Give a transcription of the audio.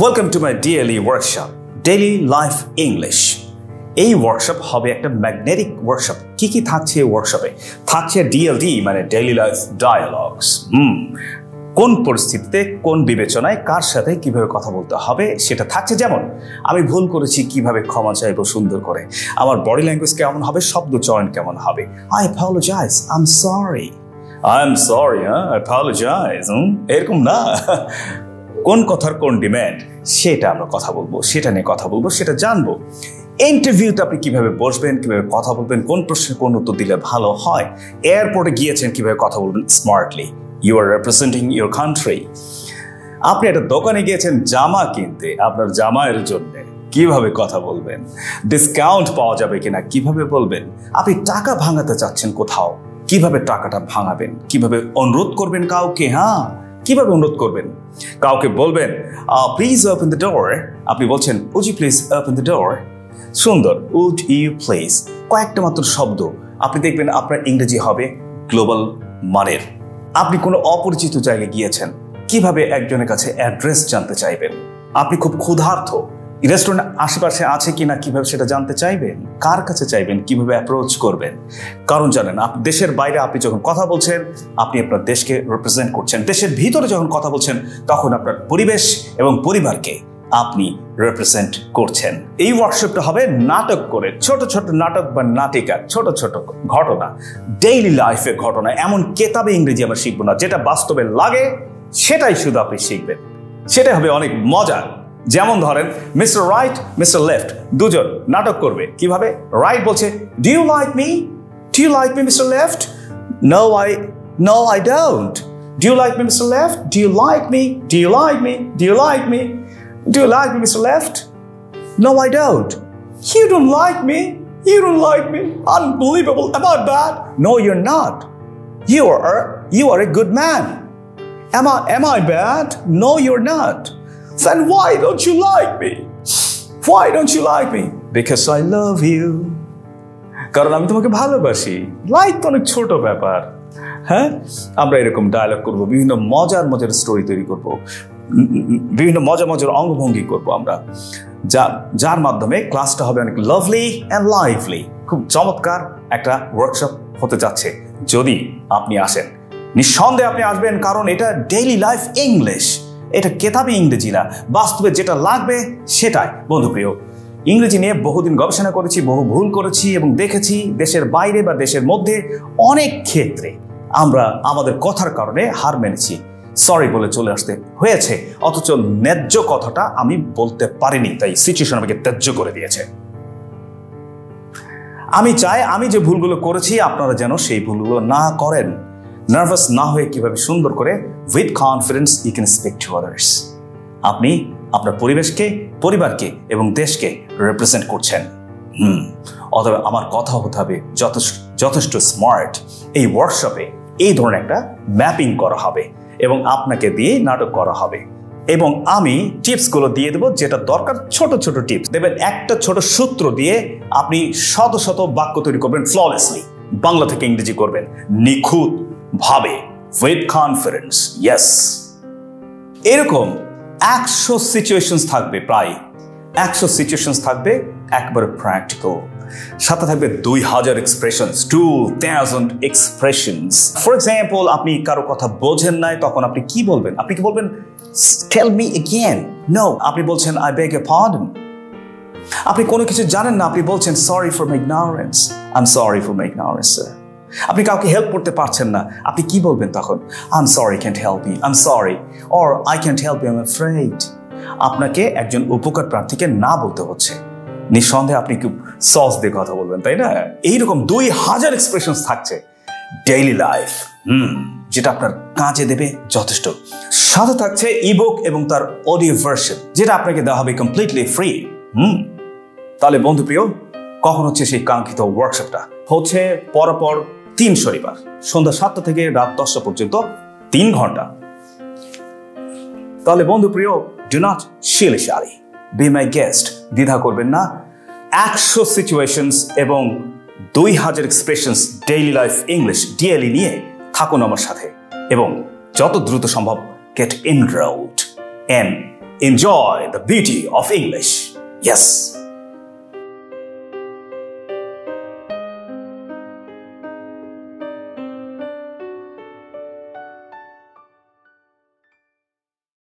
Welcome to my DLE workshop daily life English এই workshop হবে একটা ম্যাগনেটিক ওয়ার্কশপ কি কি থাকছে এই ওয়ার্কশপে থাকছে ডিএলডি মানে ডেইলি লাইফ ডায়ালগস হুম। কোন পরিস্থিতিতে, কোন বিবেচনায়, কার সাথে কীভাবে কথা বলতে হবে, সেটা থাকছে যেমন, আমি ভুল করেছি, কীভাবে ক্ষমা চাইব সুন্দর করে। আমার বডি ল্যাঙ্গুয়েজ কেমন হবে, শব্দ চয়ন কেমন হবে? I apologize I am sorry I am sorry হ্যাঁ অ্যাপোলোজাইজ এরকম না। কোন কথার কোন ডিম্যান্ড, সেটা আমরা কথা বলব, সেটা নিয়ে কথা বলব, সেটা জানব। ইন্টারভিউতে আপনি কীভাবে বসবেন, কীভাবে কথা বলবেন, কোন প্রশ্নের কোন উত্তর দিলে ভালো হয়, এয়ারপোর্টে গিয়েছেন কীভাবে কথা বলবেন smartly you are representing your country আপনি একটা দোকানে গিয়েছেন, জামা কিনতে, আপনার জামায়ের জন্য কীভাবে কথা বলবেন ডিসকাউন্ট পাওয়া যাবে কিনা, কীভাবে বলবেন, আপনি টাকা ভাঙাতে চাচ্ছেন কোথাও, কীভাবে টাকাটা ভাঙাবেন, কীভাবে অনুরোধ করবেন কাউকে হ্যাঁ? কীভাবে অনুরোধ করবেন? কাউকে বলবেন প্লিজ ওপেন দ্য ডোর আপনি বলছেন would you please open the door সুন্দর উড ইউ প্লিজ কয়েকটা মাত্র শব্দ। আপনি দেখবেন আপনার ইংরেজি হবে গ্লোবাল মানের। আপনি কোনো অপরিচিত জায়গায় গিয়েছেন, কীভাবে একজনের কাছে অ্যাড্রেস জানতে চাইবেন? আপনি খুব ক্ষুধার্থ রেস্টুরেন্ট আশেপাশে আছে কি না কীভাবে সেটা জানতে চাইবেন? কার কাছে চাইবেন? কীভাবে অ্যাপ্রোচ করবেন? কারণ জানেন আপনি দেশের বাইরে আপনি যখন কথা বলছেন, আপনি আপনার দেশকে রিপ্রেজেন্ট করছেন। দেশের ভিতরে যখন কথা বলছেন, তখন আপনার পরিবেশ এবং পরিবারকে আপনি রিপ্রেজেন্ট করছেন। এই ওয়ার্কশপটা হবে নাটক করে। ছোট ছোট নাটক বা নাটিকা, ছোট ছোট ঘটনা। ডেইলি লাইফের ঘটনা। এমন কেতাবে ইংরেজি আমরা শিখব না। যেটা বাস্তবে লাগে, সেটাই শুধু আপনি শিখবেন। সেটাই হবে অনেক মজার যেমন ধরেন মিস্টার রাইট মিস্টার লেফট দুজন নাটক করবে কিভাবে রাইট বলছে do you like me do you like me mister left no I know I don't do you like me mister left do you like me do you like me do you like me Do you like me, Mr. Left? No, I don't. You don't like me? You don't like me? Unbelievable about that. No, you're not. You are you are a good man. Am I am I bad? No, you're not. Then why don't you like me? Why don't you like me? Because I love you. কারণ আমি তোমাকে ভালোবাসি। Like তো অনেক ছোট ব্যাপার। হ্যাঁ? আমরা এরকম ডায়লগ করব, বিভিন্ন মজার মজার স্টোরি তৈরি করব, বিভিন্ন মজা মজার অঙ্গভঙ্গি করব আমরা। যা, যার মাধ্যমে ক্লাসটা হবে অনেক লাভলি অ্যান্ড লাইভলি খুব চমৎকার একটা ওয়ার্কশপ হতে যাচ্ছে, যদি আপনি আসেন। নিঃসন্দেহে আপনি আসবেন, কারণ এটা ডেইলি লাইফ ইংলিশ এটা কেতাবি ইংরেজি না বাস্তবে যেটা লাগবে সেটাই। বন্ধুপ্রিয় ইংরেজি নিয়ে বহুদিন গবেষণা করেছি, বহু ভুল করেছি এবং দেখেছি দেশের বাইরে বা দেশের মধ্যে অনেক ক্ষেত্রে আমরা আমাদের কথার কারণে হার মেনেছি। সরি বলে চলে আসতে হয়েছে, অথচ ন্যায্য কথাটা আমি বলতে পারিনি, তাই সিচুয়েশন আমাকে ত্যায্য করে দিয়েছে। আমি চাই আমি যে ভুলগুলো করেছি আপনারা যেন সেই ভুলগুলো না করেন। নার্ভাস না হয়ে কীভাবে সুন্দর করে with confidence you can speak to others আপনি আপনার পরিবেশকে, পরিবারকে এবং দেশকে রিপ্রেজেন্ট করছেন। হুম, অথবা আমার কথা হতে হবে, যথেষ্ট যথেষ্ট স্মার্ট এই ওয়ার্কশপে এই ধরনের একটা ম্যাপিং করা হবে এবং আপনাকে দিয়ে নাটক করা হবে। এবং আমি টিপসগুলো দিয়ে দেবো, যেটা দরকার ছোট ছোট টিপস দেবেন একটা ছোট সূত্র দিয়ে আপনি শত শত বাক্য তৈরি করবেন ফ্ললেসলি বাংলা থেকে ইংরেজি করবেন। নিখুঁত ভাবে। উইথ কনফিডেন্স ইয়েস এরকম একশো সিচুয়েশনস থাকবে প্রায়। একশো সিচুয়েশনস থাকবে, একবারে প্র্যাকটিক্যাল সাথে থাকবে দুই হাজার expressions two thousand expressions for example আপনি কারও কথা বোঝেন নাই, তখন আপনি কি বলবেন? আপনি কি বলবেন টেল মি এগেন নো আপনি বলছেন আই বেগ এ পার্ডন আপনি কোনো কিছু জানেন না, আপনি বলছেন sorry for my ignorance I am sorry for my ignorance sir আপনি কাউকে হেল্প করতে পারছেন না। আপনি কি বলবেন তখন? I sorry can't help me I sorry or I can't help you am afraid আপনাকে একজন উপকার প্রার্থীকে না বলতে হচ্ছে। নিঃসন্দেহে আপনি খুব সস দিয়ে কথা বলবেন, তাই না? এইরকম দুই হাজার এক্সপ্রেশন থাকছে ডেইলি লাইফ হুম, যেটা আপনার কাজে দেবে যথেষ্ট। সাথে থাকছে ইবুক এবং তার অডিও ভার্সন যেটা আপনাকে দেওয়া হবে কমপ্লিটলি ফ্রি হুম, তাহলে বন্ধু প্রিয়, কখন হচ্ছে সেই কাঙ্ক্ষিত ওয়ার্কশপটা হচ্ছে পরপর তিন শনিবার, সন্ধ্যা সাতটা থেকে রাত দশটা পর্যন্ত তিন ঘণ্টা। তাহলে বন্ধু প্রিয় ডু নট শিলে শালি বি মাই গেস্ট দ্বিধা করবেন না। একশো সিচুয়েশনস এবং দুই হাজার expressions daily life English DLE নিয়ে থাকুন আমার সাথে। এবং যত দ্রুত সম্ভব get enrolled and enjoy the beauty of English. Yes.